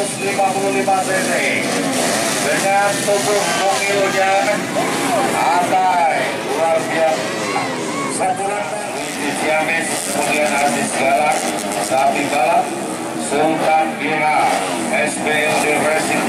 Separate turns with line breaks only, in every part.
cc. Dengan tubuh mungilnya atai luar biasa satu Siamis kemudian Aziz Galak Sapi Balap Sultan Bira SBLD Racing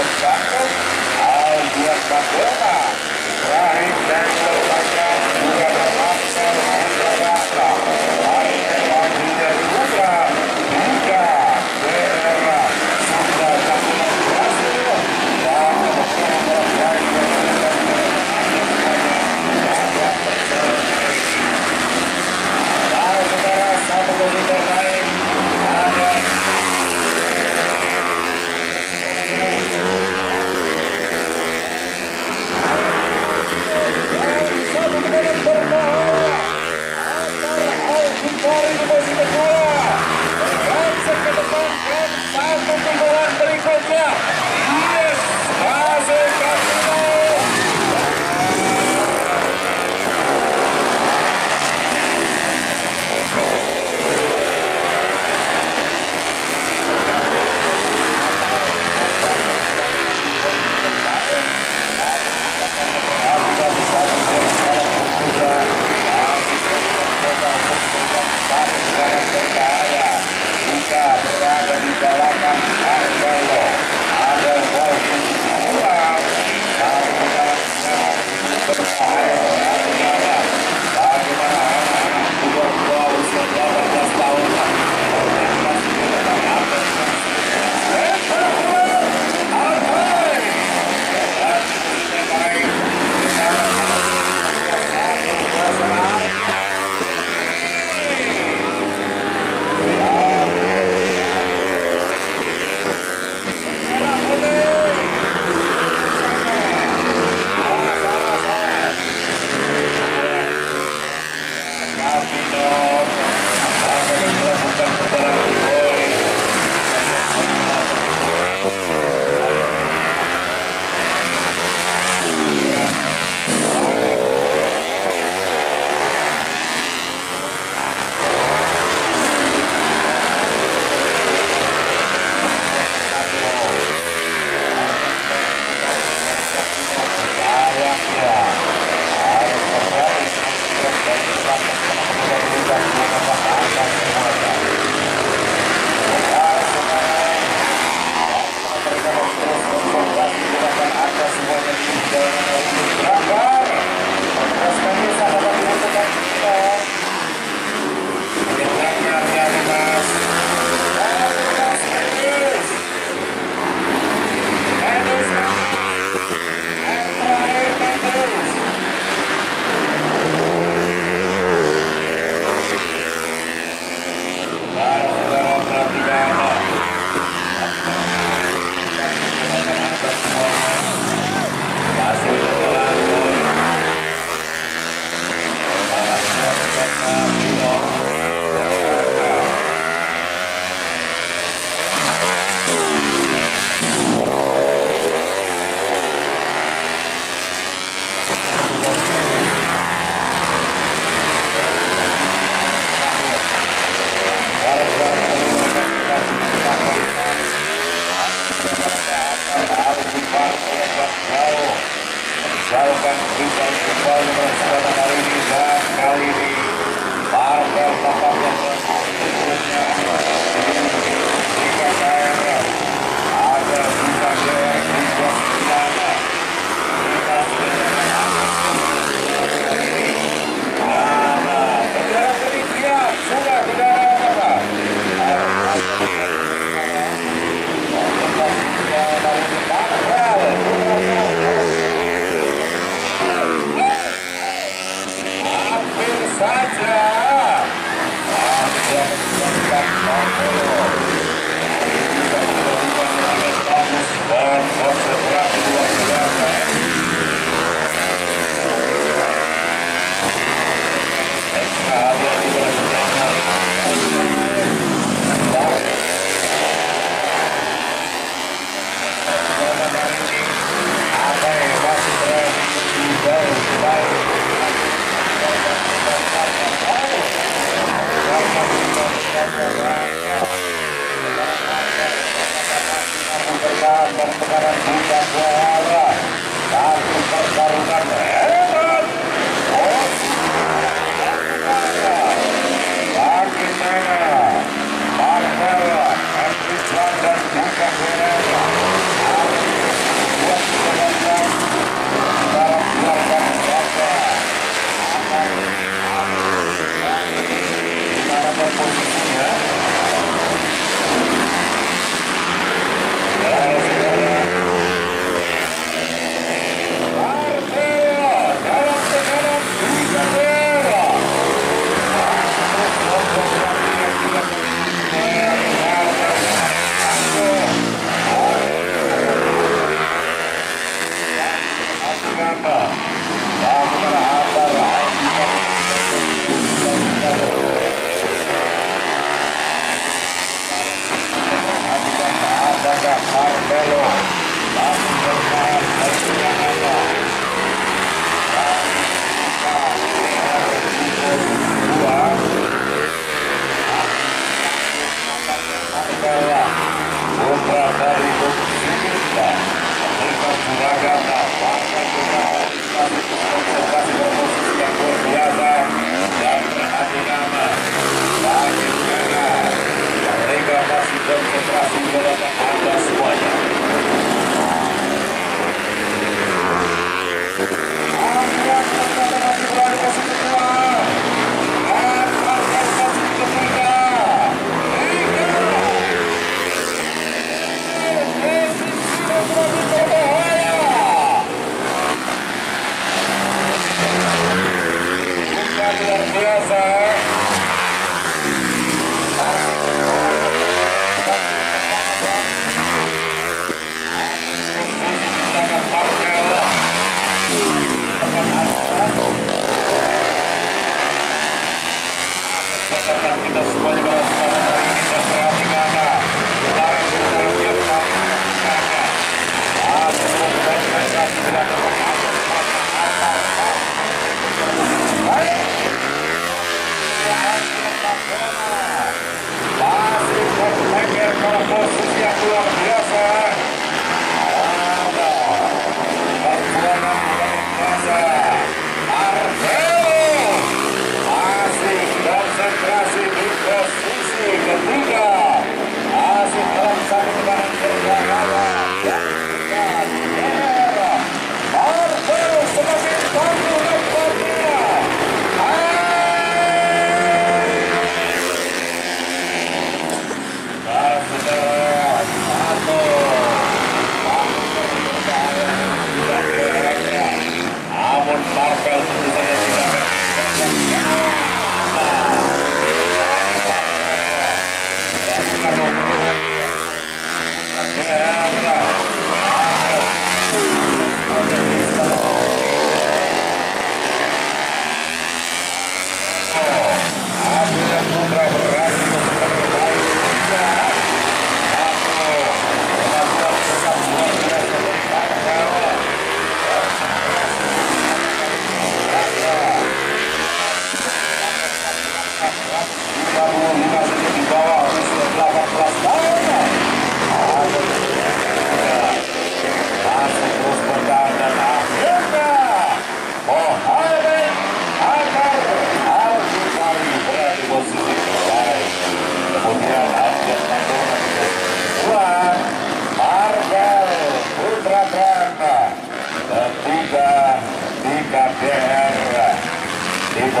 Osaka, al Buat Bakona, Brian dari posisi kedua. Dan ke depan, dan satu penggolan berikutnya. Paraná, Paraná. elok kami bermain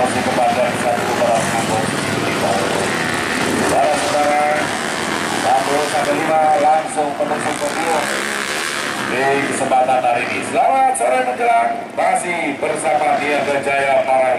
kasih kepada satu para pengembang kita. Saudara-saudara, satu lima langsung penutup pemilu di kesempatan hari ini. Selamat sore menjelang, masih bersama dia Jaya para.